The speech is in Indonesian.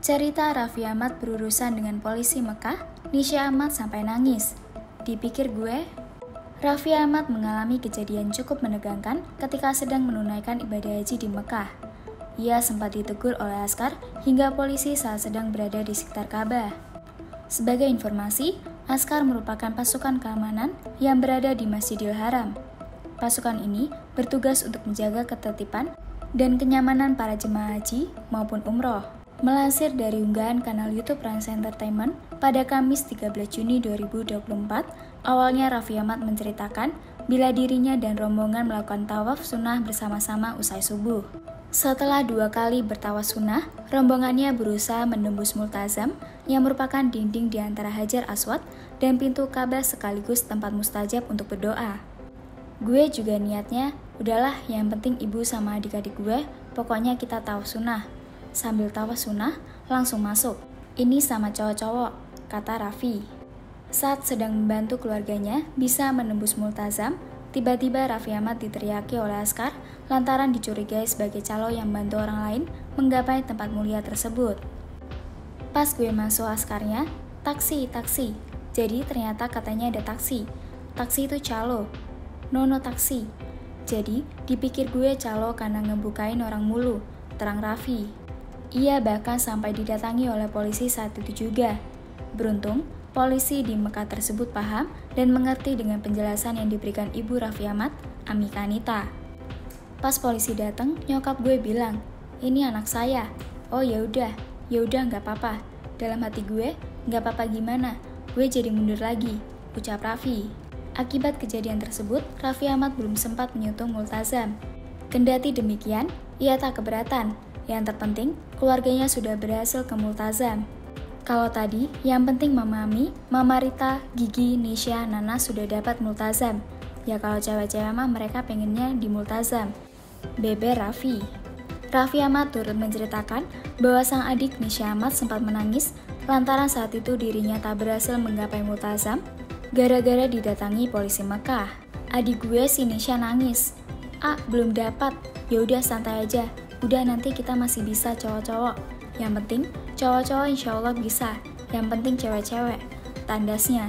Cerita Raffi Ahmad berurusan dengan polisi Mekah, Nisha Ahmad sampai nangis. Dipikir gue, Raffi Ahmad mengalami kejadian cukup menegangkan ketika sedang menunaikan ibadah haji di Mekah. Ia sempat ditegur oleh askar hingga polisi saat sedang berada di sekitar Ka'bah. Sebagai informasi, askar merupakan pasukan keamanan yang berada di Masjidil Haram. Pasukan ini bertugas untuk menjaga ketertiban dan kenyamanan para jemaah haji maupun umroh. Melansir dari unggahan kanal YouTube Rans Entertainment pada Kamis 13 Juni 2024, awalnya Raffi Ahmad menceritakan bila dirinya dan rombongan melakukan tawaf sunnah bersama-sama usai subuh. Setelah dua kali bertawaf sunnah, rombongannya berusaha menembus multazam yang merupakan dinding di antara Hajar Aswad dan pintu Ka'bah sekaligus tempat mustajab untuk berdoa. Gue juga niatnya, udahlah yang penting ibu sama adik-adik gue, pokoknya kita tahu sunnah, Sambil tawa sunnah, langsung masuk. Ini sama cowok-cowok, kata Raffi. Saat sedang membantu keluarganya bisa menembus multazam, tiba-tiba Raffi Ahmad diteriaki oleh askar lantaran dicurigai sebagai calo yang membantu orang lain menggapai tempat mulia tersebut. Pas gue masuk askarnya, taksi, taksi. Jadi ternyata katanya ada taksi. Taksi itu calo. Nono taksi. Jadi dipikir gue calo karena ngebukain orang mulu, terang Raffi. Ia bahkan sampai didatangi oleh polisi saat itu juga. Beruntung, polisi di Mekah tersebut paham dan mengerti dengan penjelasan yang diberikan Ibu Raffi Ahmad, Amika Anita. Pas polisi datang, nyokap gue bilang, ini anak saya. Oh ya udah, ya udah nggak apa-apa. Dalam hati gue, nggak apa-apa gimana. Gue jadi mundur lagi, ucap Raffi. Akibat kejadian tersebut, Raffi Ahmad belum sempat menyentuh multazam. Kendati demikian, ia tak keberatan yang terpenting, keluarganya sudah berhasil ke Multazam. Kalau tadi, yang penting Mama Ami, Mama Rita, Gigi, Nisha, Nana sudah dapat Multazam. Ya kalau cewek-cewek mah mereka pengennya di Multazam. Bebe Raffi. Raffi Ahmad turut menceritakan bahwa sang adik Nisha Ahmad sempat menangis lantaran saat itu dirinya tak berhasil menggapai Multazam gara-gara didatangi polisi Mekah. Adik gue si Nisha nangis. Ah, belum dapat. Ya udah santai aja udah nanti kita masih bisa cowok-cowok. Yang penting cowok-cowok insya Allah bisa. Yang penting cewek-cewek. Tandasnya,